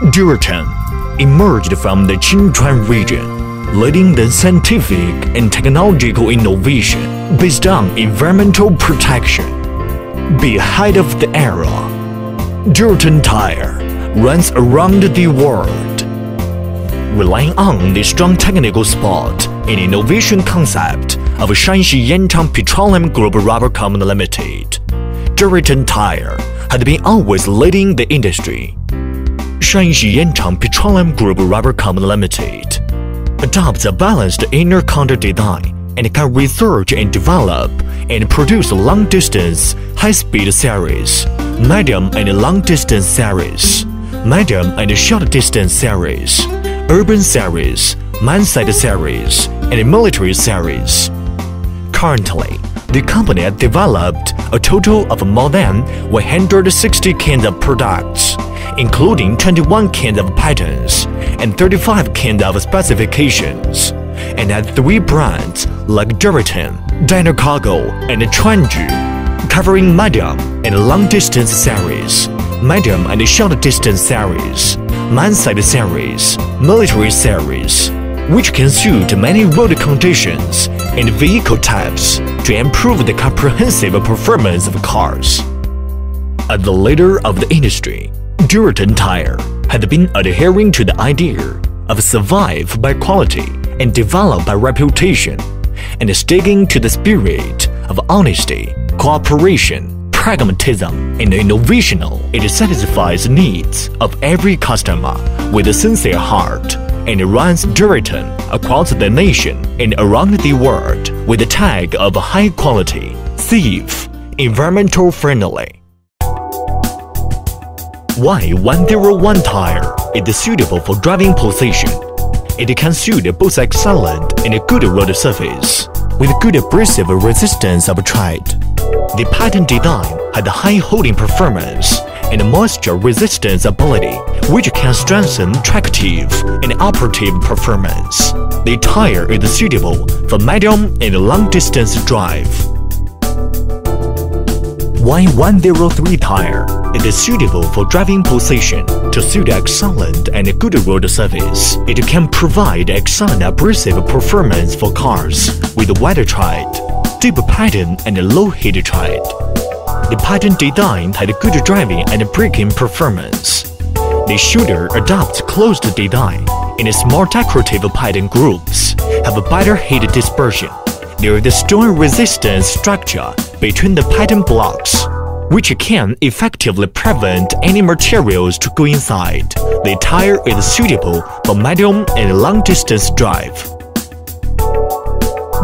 Duraturn emerged from the Qingchuan region, leading the scientific and technological innovation based on environmental protection. Be ahead of the era. Duraturn Tire runs around the world, relying on the strong technical support and innovation concept of Shanxi Yanchang Petroleum Group Rubber Company Limited. Duraturn Tire had been always leading the industry Shanxi Yanchang Petroleum Group Rubber Company Limited adopts a balanced inner counter design and can research and develop and produce long-distance, high-speed series, medium and long-distance series, medium and short-distance series, urban series, man-side series, and military series. Currently, the company developed a total of more than 160 kinds of products including 21 kinds of patents and 35 kinds of specifications, and had three brands like Duraturn, Dynacargo, and Chuanju, covering medium and long-distance series, medium and short-distance series, man-side series, military series, which can suit many road conditions and vehicle types to improve the comprehensive performance of cars. As the leader of the industry, Duraturn Tire had been adhering to the idea of survive by quality and develop by reputation, and sticking to the spirit of honesty, cooperation, pragmatism, and innovation. It satisfies the needs of every customer with a sincere heart and runs Duraturn across the nation and around the world with the tag of high quality, safe, environmental friendly. Y101 tire is suitable for driving position. It can suit both excellent and a good road surface, with good abrasive resistance of tread. The patent design has high holding performance and moisture resistance ability, which can strengthen tractive and operative performance. The tire is suitable for medium and long distance drive. Y103 tire is suitable for driving position to suit excellent and good road surface. It can provide excellent abrasive performance for cars with wide tread, deep pattern and low heat tread. The patent design had good driving and braking performance. The shoulder adopts closed design and small decorative pattern groups have a better heat dispersion. There is a stone resistance structure between the pattern blocks which can effectively prevent any materials to go inside. The tire is suitable for medium and long-distance drive.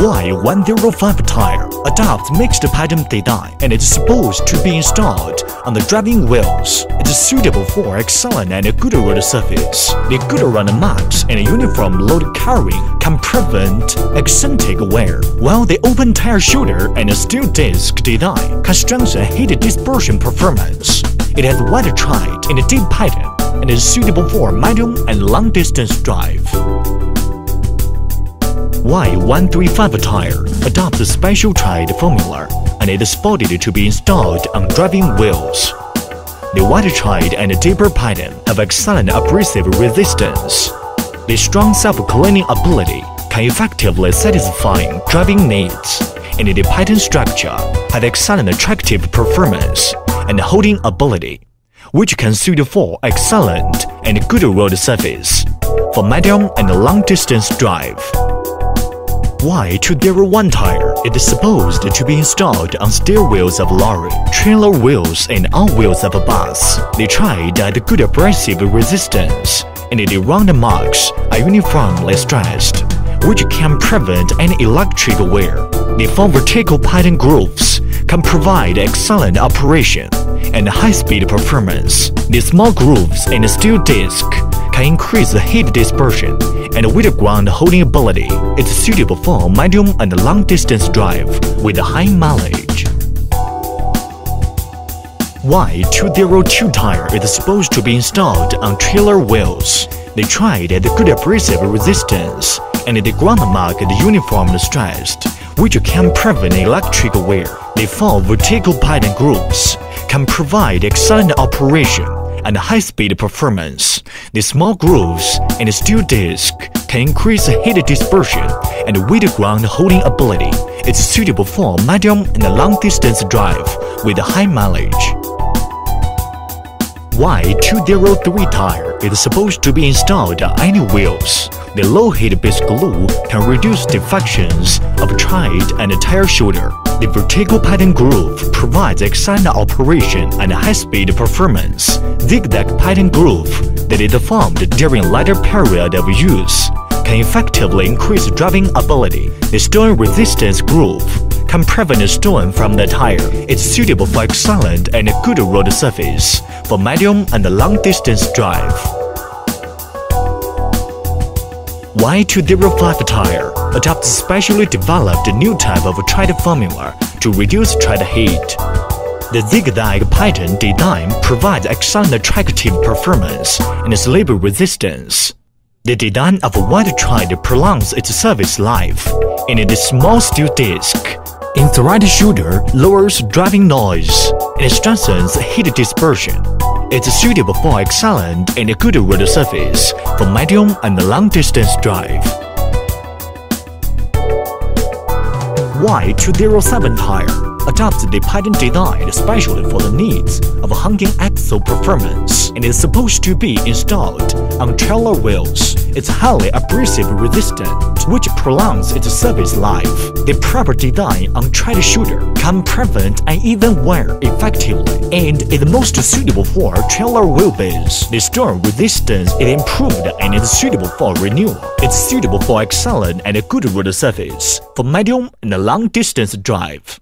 Y105 tire adopts mixed pattern design and is supposed to be installed on the driving wheels. It is suitable for excellent and good road surface. The good run marks and uniform load carrying can prevent eccentric wear, while the open tire shoulder and steel disc design can strengthen heat dispersion performance. It has wide tread and deep pattern and is suitable for medium and long distance drive. Y135 tire adopts a special tread formula and it is spotted to be installed on driving wheels. The wider tread and deeper pattern have excellent abrasive resistance. The strong self-cleaning ability can effectively satisfy driving needs, and the pattern structure has excellent attractive performance and holding ability, which can suit for excellent and good road surface for medium and long-distance drive. Y201 tire It is supposed to be installed on steer wheels of lorry, trailer wheels and on wheels of a bus. They tried at good abrasive resistance, and the round marks are uniformly stressed, which can prevent any electric wear. The four vertical pattern grooves can provide excellent operation and high-speed performance. The small grooves and steel disc can increase the heat dispersion and with ground holding ability. It's suitable for medium and long distance drive with high mileage. Y202 tire is supposed to be installed on trailer wheels. They tried at good abrasive resistance and the ground mark is uniformly stressed, which can prevent electric wear. The four vertical pattern groups can provide excellent operation and high-speed performance. The small grooves and steel disc can increase heat dispersion and weight ground holding ability. It's suitable for medium and long-distance drive with high mileage. Y203 tire is supposed to be installed on any wheels. The low-heat base glue can reduce defections of tread and tire shoulder. The vertical pattern groove provides excellent operation and high-speed performance. Zigzag pattern groove that is formed during later period of use can effectively increase driving ability. The stone resistance groove can prevent stone from the tire. It's suitable for excellent and good road surface for medium and long-distance drive. Y205 tire adopts specially developed a new type of tread formula to reduce tread heat. The zigzag pattern design provides excellent attractive performance and slip resistance. The design of a wide tread prolongs its service life, and the small steel disc in the right shoulder lowers driving noise and strengthens heat dispersion. It's suitable for excellent and good road surface for medium and long-distance drive. Y207 tire adopts the pattern design especially for the needs of hunting axle performance and is supposed to be installed on trailer wheels. It's highly abrasive resistant, which prolongs its service life. The proper design on tread shoulder can prevent uneven wear effectively and is most suitable for trailer wheelbase. The stone resistance is improved and is suitable for renewal. It's suitable for excellent and good road surface for medium and long distance drive.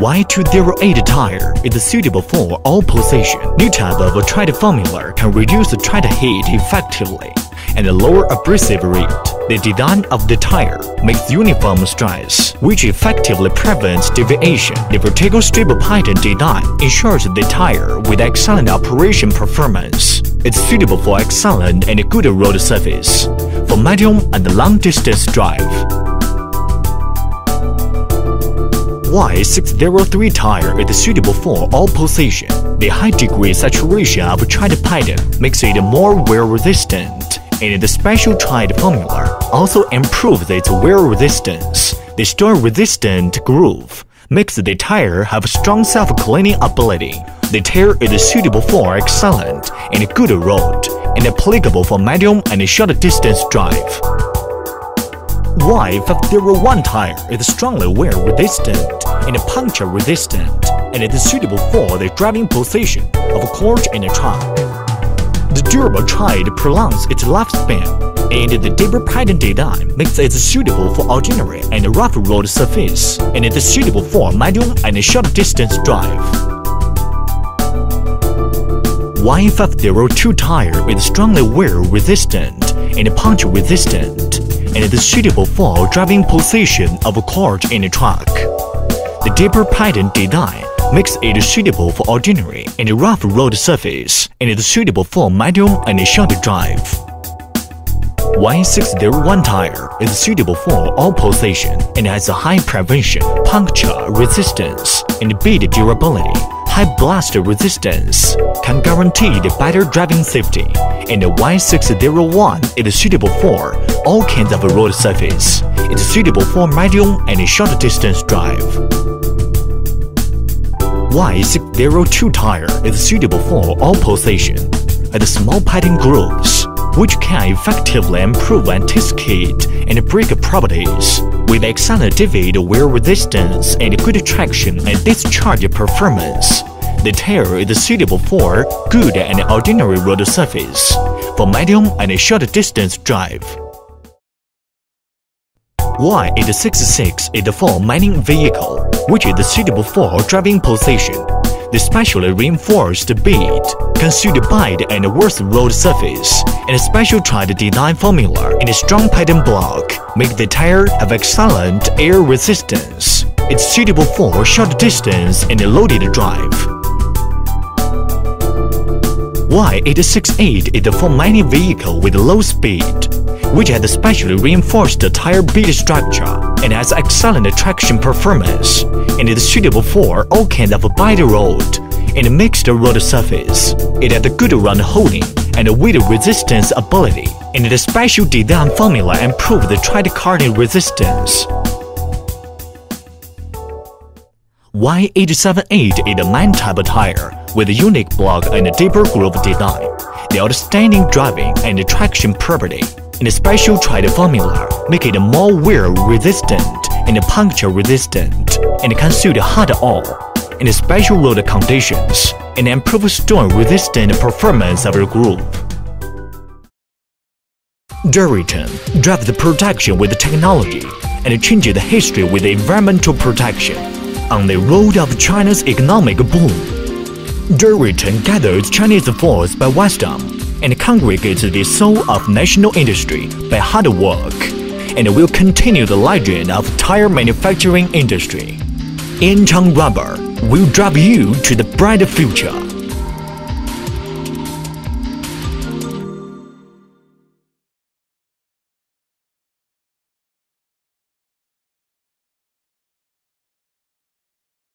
Y208 tire is suitable for all position. New type of tread formula can reduce the tread heat effectively and lower abrasive rate. The design of the tire makes uniform stress, which effectively prevents deviation. The vertical strip pattern design ensures the tire with excellent operation performance. It's suitable for excellent and good road surface for medium and long distance drive. Y603 tire is suitable for all positions. The high degree saturation of tread pattern makes it more wear resistant, and the special tread formula also improves its wear resistance. The stone resistant groove makes the tire have strong self-cleaning ability. The tire is suitable for excellent and good road, and applicable for medium and short distance drive. Y501 tire is strongly wear resistant and puncture resistant and it is suitable for the driving position of a coach and a truck. Durable tread prolongs its lifespan, and the deeper pattern design makes it suitable for ordinary and rough road surface, and it is suitable for medium and short distance drive. Y502 tire is strongly wear resistant and puncture resistant and it is suitable for driving position of a cart in a truck. The deeper pattern design makes it suitable for ordinary and rough road surface, and is suitable for medium and short drive. Y601 tire is suitable for all position and has a high prevention, puncture resistance, and bead durability high blast resistance can guarantee the better driving safety, and the Y601 is suitable for all kinds of road surface. It's suitable for medium and short distance drive. Y602 tire is suitable for all positions, and small pattern grooves, which can effectively improve anti-skid and brake properties. With excellent deviate wear resistance and good traction and discharge performance, the tire is suitable for good and ordinary road surface, for medium and short distance drive. Y866 is for mining vehicle, which is suitable for driving position. The specially reinforced bead can suit bite and road surface, and a special tread design formula and a strong pattern block make the tire have excellent air resistance. It's suitable for short distance and loaded drive. Y868 is for mining vehicle with low speed. Which has specially reinforced the tire bead structure and has excellent traction performance, and is suitable for all kinds of body road and mixed road surface. It has a good run holding and weight resistance ability, and the special design formula improves the tread carding resistance. Y878 is a man-type tire with a unique block and a deeper groove design, the outstanding driving and traction property, and special tread formula make it more wear resistant and puncture resistant, and can suit hard all in special road conditions, and improve stone-resistant performance of the group. Duraturn drives the protection with technology and changes the history with environmental protection on the road of China's economic boom. Duraturn gathers Chinese force by wisdom and congregates the soul of national industry by hard work, and will continue the legend of tire manufacturing industry. Yanchang Rubber will drive you to the brighter future.